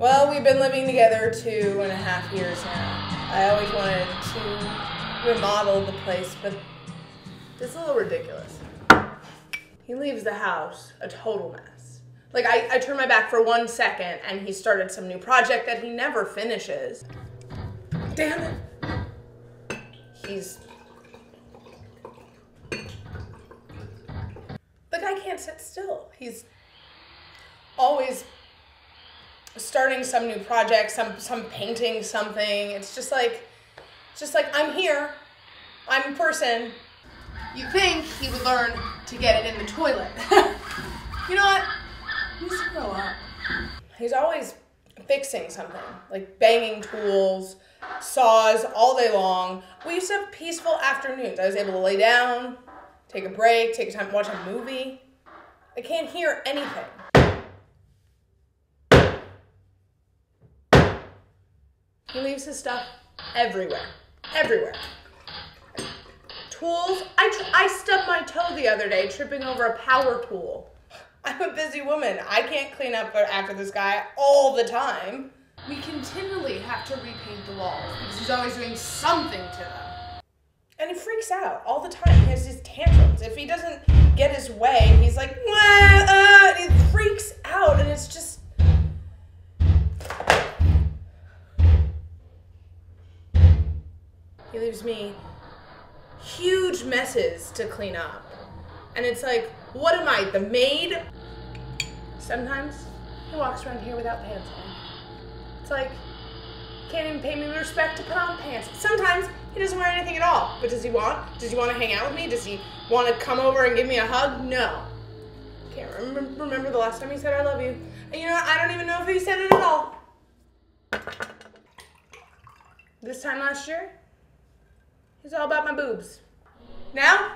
Well, we've been living together two and a half years now. I always wanted to remodel the place, but it's a little ridiculous. He leaves the house a total mess. Like, I, I turn my back for one second and he started some new project that he never finishes. Damn it. He's. The guy can't sit still. He's always starting some new project, some some painting something. It's just like it's just like I'm here. I'm a person. You think he would learn to get it in the toilet. you know what? He needs to grow up. He's always fixing something, like banging tools, saws all day long. We used to have peaceful afternoons. I was able to lay down, take a break, take a time watch a movie. I can't hear anything. He leaves his stuff everywhere. Everywhere. Tools. I, tr- I stubbed my toe the other day tripping over a power tool. I'm a busy woman. I can't clean up after this guy all the time. We continually have to repaint the walls because he's always doing something to them. And he freaks out all the time. He has these tantrums. If he doesn't get his way, he's like, He leaves me huge messes to clean up. And it's like, what am I, the maid? Sometimes he walks around here without pants on. It's like, can't even pay me respect to put on pants. Sometimes he doesn't wear anything at all. But does he want? Does he want to hang out with me? Does he want to come over and give me a hug? No. Can't remember, remember the last time he said I love you. And you know? I don't even know if he said it at all. This time last year, He's all about my boobs. Now?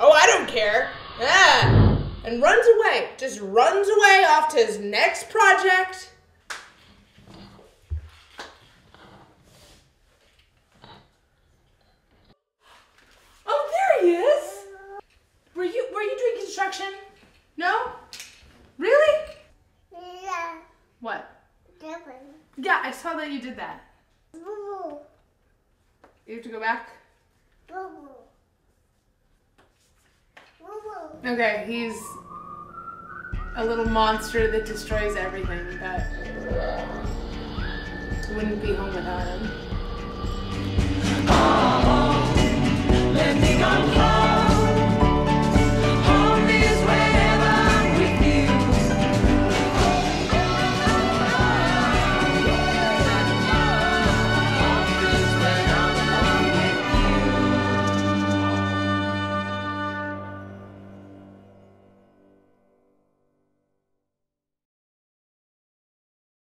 Oh, I don't care. Ah. And runs away. Just runs away off to his next project. Oh, there he is. Were you were you doing construction? No? Really? Yeah. What? Different. Yeah, I saw that you did that. You have to go back? Okay, he's a little monster that destroys everything, but wouldn't be home without him.